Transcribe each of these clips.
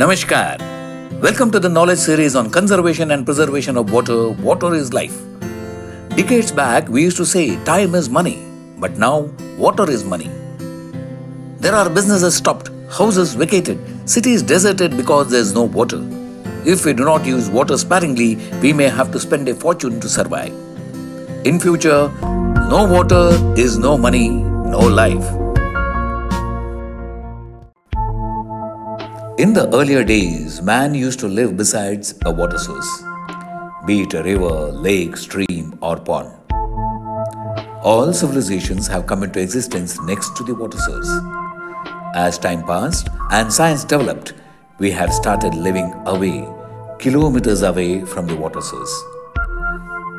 Namaskar. Welcome to the knowledge series on conservation and preservation of water. Water is life. Decades back, we used to say time is money, but now water is money. There are businesses stopped, houses vacated, cities deserted because there is no water. If we do not use water sparingly, we may have to spend a fortune to survive. In future, no water is no money, no life. In the earlier days, man used to live besides a water source, be it a river, lake, stream, or pond. All civilizations have come into existence next to the water source. As time passed and science developed, we have started living away, kilometers away from the water source.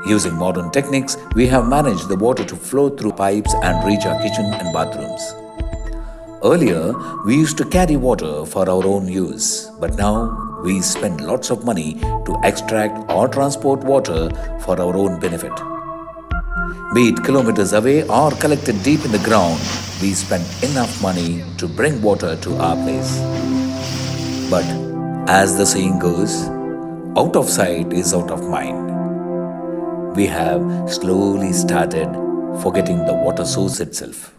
Using modern techniques, we have managed the water to flow through pipes and reach our kitchen and bathrooms. Earlier, we used to carry water for our own use, but now we spend lots of money to extract or transport water for our own benefit. Be it kilometers away or collected deep in the ground, we spend enough money to bring water to our place. But as the saying goes, out of sight is out of mind. We have slowly started forgetting the water source itself.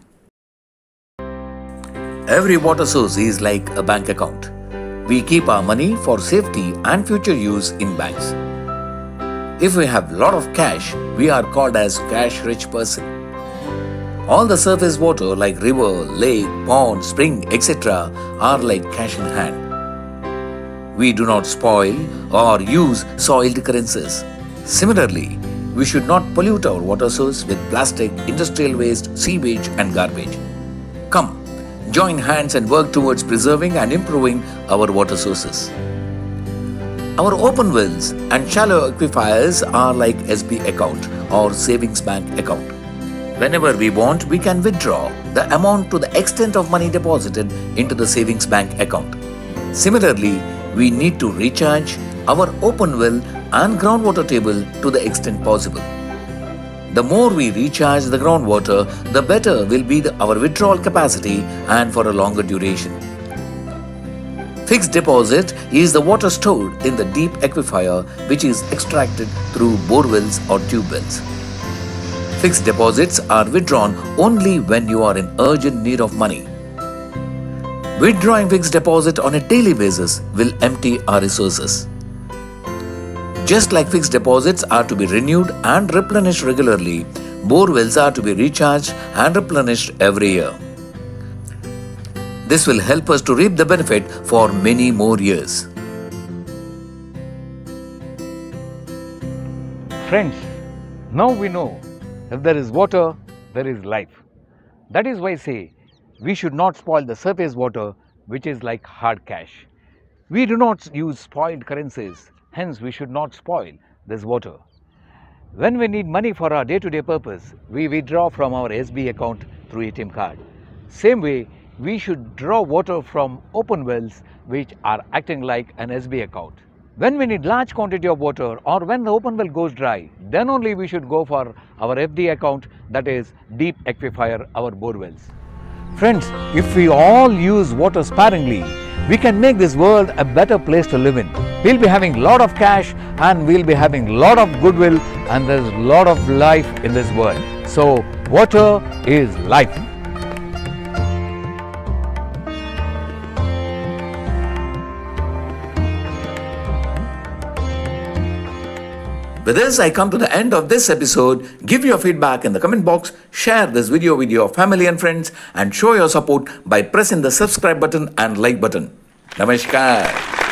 Every water source is like a bank account. We keep our money for safety and future use in banks. If we have lot of cash, we are called as cash rich person. All the surface water like river, lake, pond, spring, etc. are like cash in hand. We do not spoil or use soiled currencies. Similarly, we should not pollute our water source with plastic, industrial waste, sewage and garbage. Join hands and work towards preserving and improving our water sources. Our open wells and shallow aquifers are like SB account or savings bank account. Whenever we want, we can withdraw the amount to the extent of money deposited into the savings bank account. Similarly, we need to recharge our open well and groundwater table to the extent possible. The more we recharge the groundwater, the better will be the, our withdrawal capacity and for a longer duration. Fixed deposit is the water stored in the deep aquifer which is extracted through bore wells or tube wells. Fixed deposits are withdrawn only when you are in urgent need of money. Withdrawing fixed deposit on a daily basis will empty our resources. Just like fixed deposits are to be renewed and replenished regularly, bore wells are to be recharged and replenished every year. This will help us to reap the benefit for many more years. Friends, now we know if there is water, there is life. That is why I say we should not spoil the surface water which is like hard cash. We do not use spoiled currencies, hence we should not spoil this water. When we need money for our day-to-day purpose, we withdraw from our SB account through ATM card. Same way, we should draw water from open wells which are acting like an SB account. When we need large quantity of water or when the open well goes dry, then only we should go for our FD account that is deep aquifer, our bore wells. Friends, if we all use water sparingly, we can make this world a better place to live in. We'll be having lot of cash and we'll be having lot of goodwill and there's lot of life in this world. So, water is life. With this, I come to the end of this episode. Give your feedback in the comment box, share this video with your family and friends, and show your support by pressing the subscribe button and like button. Namaskar.